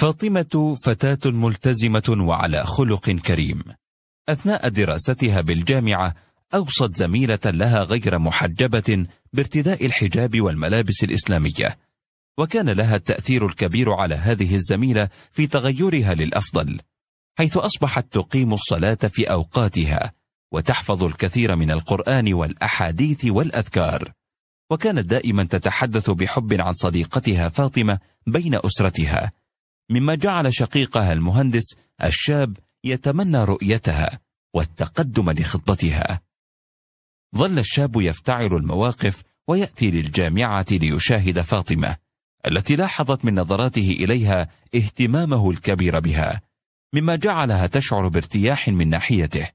فاطمة فتاة ملتزمة وعلى خلق كريم. أثناء دراستها بالجامعة أوصت زميلة لها غير محجبة بارتداء الحجاب والملابس الإسلامية. وكان لها التأثير الكبير على هذه الزميلة في تغيرها للأفضل حيث أصبحت تقيم الصلاة في أوقاتها وتحفظ الكثير من القرآن والأحاديث والأذكار. وكانت دائما تتحدث بحب عن صديقتها فاطمة بين أسرتها. مما جعل شقيقها المهندس الشاب يتمنى رؤيتها والتقدم لخطبتها. ظل الشاب يفتعل المواقف ويأتي للجامعة ليشاهد فاطمة التي لاحظت من نظراته إليها اهتمامه الكبير بها مما جعلها تشعر بارتياح من ناحيته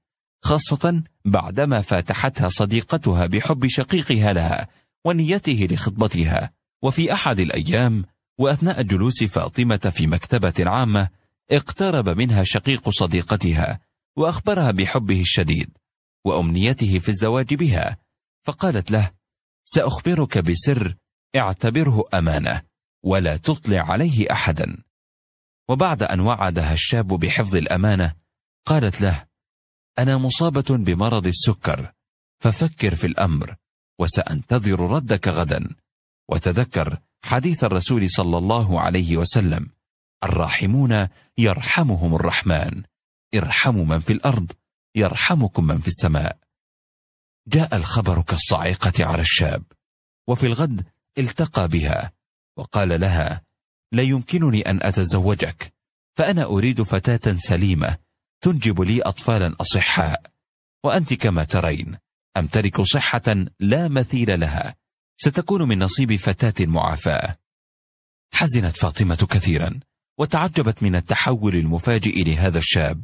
خاصة بعدما فاتحتها صديقتها بحب شقيقها لها ونيته لخطبتها. وفي أحد الأيام وأثناء جلوس فاطمة في مكتبة عامة اقترب منها شقيق صديقتها وأخبرها بحبه الشديد وأمنيته في الزواج بها فقالت له سأخبرك بسر اعتبره أمانة ولا تطلع عليه أحدا. وبعد أن وعدها الشاب بحفظ الأمانة قالت له أنا مصابة بمرض السكر ففكر في الأمر وسأنتظر ردك غدا وتذكر حديث الرسول صلى الله عليه وسلم الراحمون يرحمهم الرحمن ارحموا من في الأرض يرحمكم من في السماء. جاء الخبر كالصاعقة على الشاب وفي الغد التقى بها وقال لها لا يمكنني أن أتزوجك فأنا أريد فتاة سليمة تنجب لي أطفالا أصحاء وأنت كما ترين أمتلك صحة لا مثيل لها ستكون من نصيب فتاة معافاة. حزنت فاطمة كثيرا وتعجبت من التحول المفاجئ لهذا الشاب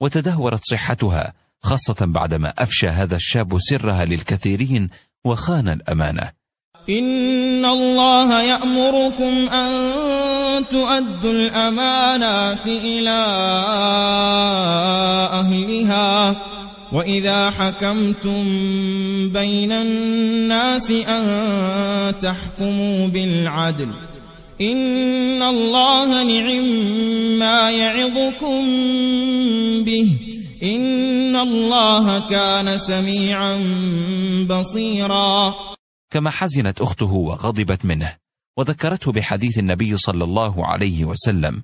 وتدهورت صحتها خاصة بعدما أفشى هذا الشاب سرها للكثيرين وخان الأمانة. إن الله يأمركم أن تؤدوا الأمانات إلى أهلها. وإذا حكمتم بين الناس أن تحكموا بالعدل إن الله نعم ما يعظكم به إن الله كان سميعا بصيرا. كما حزنت أخته وغضبت منه وذكرته بحديث النبي صلى الله عليه وسلم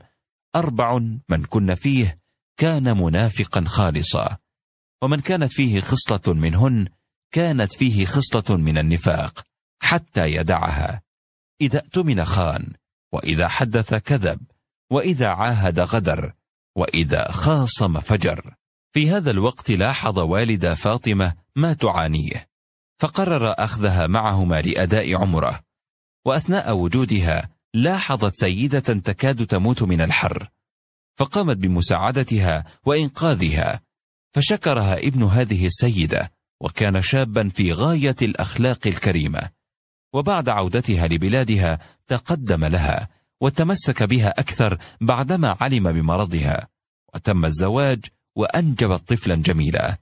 أربع من كن فيه كان منافقا خالصا. ومن كانت فيه خصلة منهن كانت فيه خصلة من النفاق حتى يدعها. إذا اؤتمن خان وإذا حدث كذب وإذا عاهد غدر وإذا خاصم فجر. في هذا الوقت لاحظ والد فاطمة ما تعانيه فقرر أخذها معهما لأداء عمره. وأثناء وجودها لاحظت سيدة تكاد تموت من الحر. فقامت بمساعدتها وإنقاذها فشكرها ابن هذه السيدة وكان شابا في غاية الأخلاق الكريمة. وبعد عودتها لبلادها تقدم لها وتمسك بها أكثر بعدما علم بمرضها. وتم الزواج وأنجبت طفلا جميلا.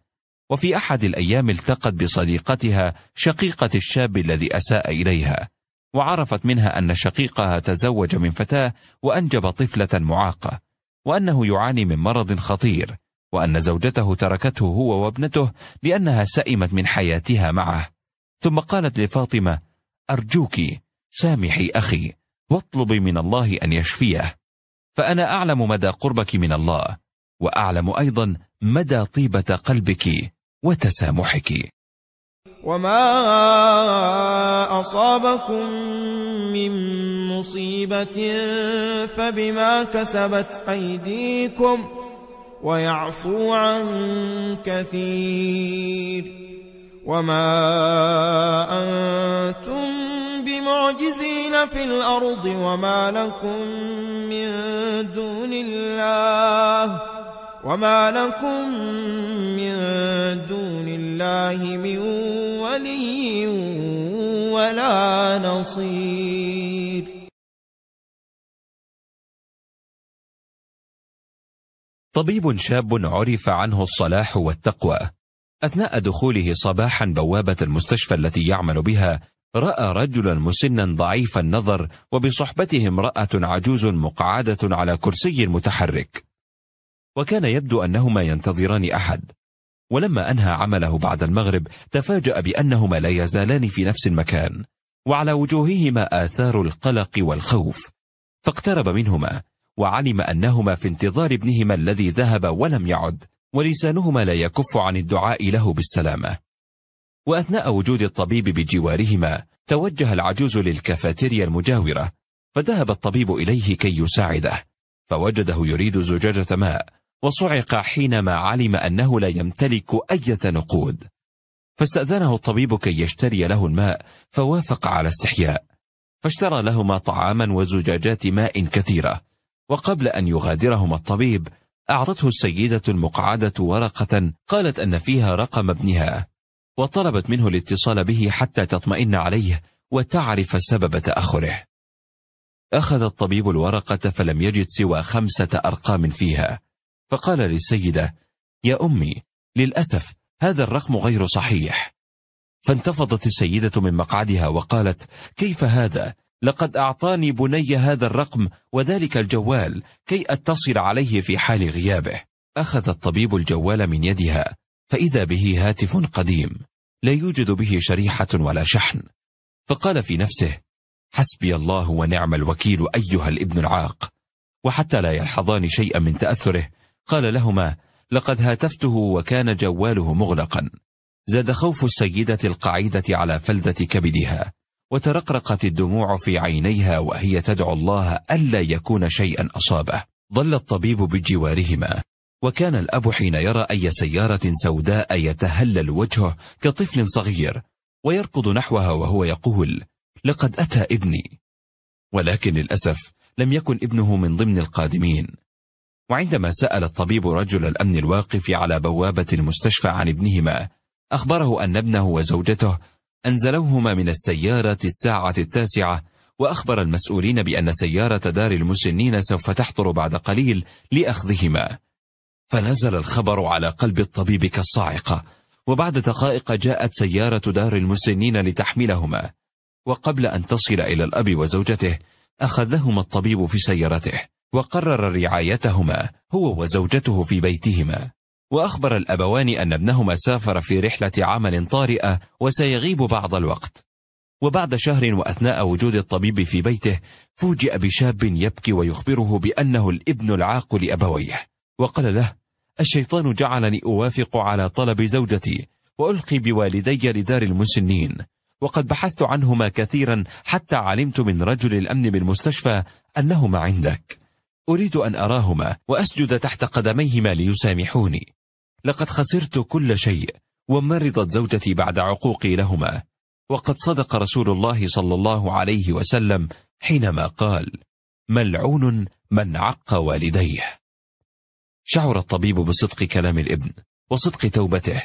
وفي أحد الأيام التقت بصديقتها شقيقة الشاب الذي أساء إليها. وعرفت منها أن شقيقها تزوج من فتاة وأنجب طفلة معاقة. وأنه يعاني من مرض خطير. وأن زوجته تركته هو وابنته لأنها سئمت من حياتها معه. ثم قالت لفاطمة أرجوك سامحي أخي واطلبي من الله أن يشفيه. فأنا أعلم مدى قربك من الله وأعلم أيضا مدى طيبة قلبك وتسامحك. وما أصابكم من مصيبة فبما كسبت أيديكم؟ ويعفو عن كثير. وما أنتم بمعجزين في الأرض وما لكم من دون الله. وما لكم من دون الله من ولي ولا نصير. طبيب شاب عرف عنه الصلاح والتقوى. أثناء دخوله صباحا بوابة المستشفى التي يعمل بها رأى رجلا مسنا ضعيف النظر وبصحبته امرأة عجوز مقعدة على كرسي متحرك. وكان يبدو أنهما ينتظران أحد. ولما أنهى عمله بعد المغرب تفاجأ بأنهما لا يزالان في نفس المكان وعلى وجوههما آثار القلق والخوف. فاقترب منهما. وعلم أنهما في انتظار ابنهما الذي ذهب ولم يعد ولسانهما لا يكف عن الدعاء له بالسلامة. وأثناء وجود الطبيب بجوارهما توجه العجوز للكافاتيريا المجاورة فذهب الطبيب إليه كي يساعده. فوجده يريد زجاجة ماء وصعق حينما علم أنه لا يمتلك أي نقود. فاستأذنه الطبيب كي يشتري له الماء فوافق على استحياء. فاشترى لهما طعاما وزجاجات ماء كثيرة. وقبل أن يغادرهما الطبيب أعطته السيدة المقعدة ورقة قالت أن فيها رقم ابنها وطلبت منه الاتصال به حتى تطمئن عليه وتعرف سبب تأخره. أخذ الطبيب الورقة فلم يجد سوى خمسة أرقام فيها فقال للسيدة يا أمي للأسف هذا الرقم غير صحيح. فانتفضت السيدة من مقعدها وقالت كيف هذا؟ لقد أعطاني بني هذا الرقم وذلك الجوال كي أتصل عليه في حال غيابه. أخذ الطبيب الجوال من يدها فإذا به هاتف قديم لا يوجد به شريحة ولا شحن. فقال في نفسه حسبي الله ونعم الوكيل أيها الابن العاق وحتى لا يلحظان شيئا من تأثره قال لهما لقد هاتفته وكان جواله مغلقا زاد خوف السيدة القعيدة على فلذة كبدها وترقرقت الدموع في عينيها وهي تدعو الله ألا يكون شيئا أصابه. ظل الطبيب بجوارهما وكان الأب حين يرى أي سيارة سوداء يتهلل وجهه كطفل صغير ويركض نحوها وهو يقول لقد أتى ابني. ولكن للأسف لم يكن ابنه من ضمن القادمين. وعندما سأل الطبيب رجل الأمن الواقف على بوابة المستشفى عن ابنهما أخبره أن ابنه وزوجته أنزلوهما من السيارة الساعة التاسعة وأخبر المسؤولين بأن سيارة دار المسنين سوف تحضر بعد قليل لأخذهما. فنزل الخبر على قلب الطبيب كالصاعقة وبعد دقائق جاءت سيارة دار المسنين لتحملهما. وقبل أن تصل إلى الأب وزوجته أخذهما الطبيب في سيارته وقرر رعايتهما هو وزوجته في بيتهما. وأخبر الأبوان أن ابنهما سافر في رحلة عمل طارئة وسيغيب بعض الوقت. وبعد شهر وأثناء وجود الطبيب في بيته فوجئ بشاب يبكي ويخبره بأنه الابن العاق لأبويه. وقال له الشيطان جعلني أوافق على طلب زوجتي وألقي بوالدي لدار المسنين. وقد بحثت عنهما كثيرا حتى علمت من رجل الأمن بالمستشفى أنهما عندك. أريد أن أراهما وأسجد تحت قدميهما ليسامحوني. لقد خسرت كل شيء ومرضت زوجتي بعد عقوقي لهما. وقد صدق رسول الله صلى الله عليه وسلم حينما قال ملعون من عق والديه. شعر الطبيب بصدق كلام الابن وصدق توبته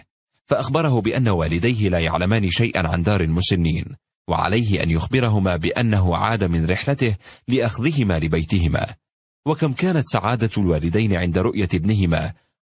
فأخبره بأن والديه لا يعلمان شيئا عن دار المسنين وعليه أن يخبرهما بأنه عاد من رحلته لأخذهما لبيتهما. وكم كانت سعادة الوالدين عند رؤية ابنهما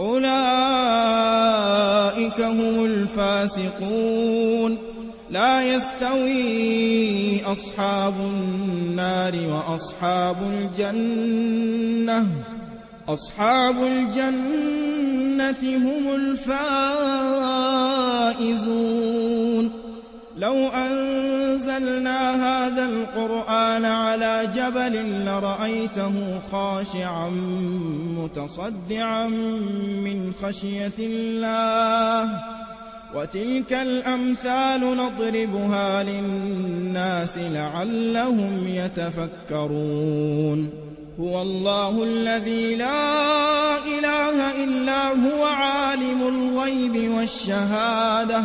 أولئك هم الفاسقون لا يستوي أصحاب النار وأصحاب الجنة أصحاب الجنة هم الفائزون لو أنزلنا هذا القرآن على جبل لرأيته خاشعا متصدعا من خشية الله. وتلك الأمثال نضربها للناس لعلهم يتفكرون. هو الله الذي لا إله إلا هو عالم الغيب والشهادة.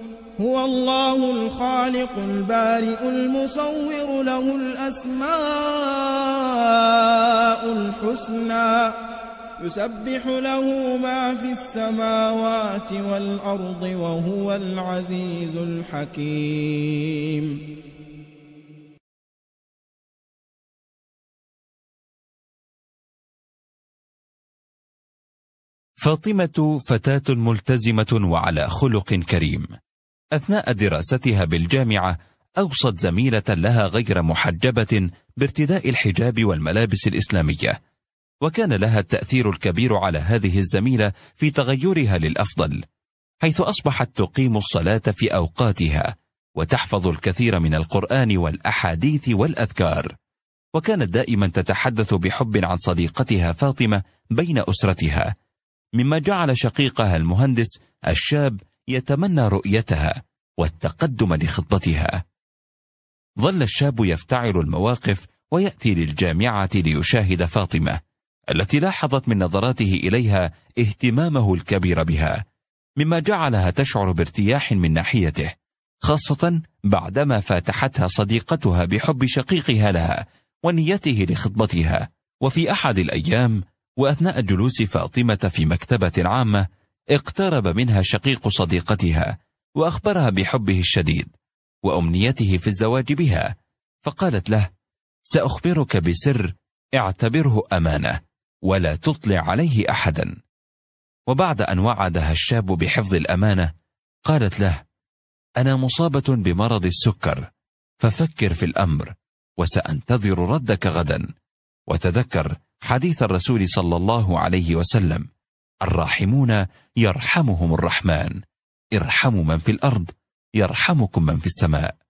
هو الله الخالق البارئ المصور له الأسماء الحسنى يسبح له ما في السماوات والأرض وهو العزيز الحكيم. فاطمة فتاة ملتزمة وعلى خلق كريم. أثناء دراستها بالجامعة أوصت زميلة لها غير محجبة بارتداء الحجاب والملابس الإسلامية. وكان لها التأثير الكبير على هذه الزميلة في تغيرها للأفضل حيث أصبحت تقيم الصلاة في أوقاتها وتحفظ الكثير من القرآن والأحاديث والأذكار. وكانت دائما تتحدث بحب عن صديقتها فاطمة بين أسرتها مما جعل شقيقها المهندس الشاب يتمنى رؤيتها والتقدم لخطبتها ظل الشاب يفتعل المواقف ويأتي للجامعة ليشاهد فاطمة التي لاحظت من نظراته إليها اهتمامه الكبير بها مما جعلها تشعر بارتياح من ناحيته خاصة بعدما فاتحتها صديقتها بحب شقيقها لها ونيته لخطبتها. وفي أحد الأيام وأثناء جلوس فاطمة في مكتبة عامة اقترب منها شقيق صديقتها وأخبرها بحبه الشديد وأمنيته في الزواج بها فقالت له سأخبرك بسر اعتبره أمانة ولا تطلع عليه أحدا. وبعد أن وعدها الشاب بحفظ الأمانة قالت له أنا مصابة بمرض السكر ففكر في الأمر وسأنتظر ردك غدا وتذكر حديث الرسول صلى الله عليه وسلم الراحمون يرحمهم الرحمن. ارحموا من في الأرض يرحمكم من في السماء.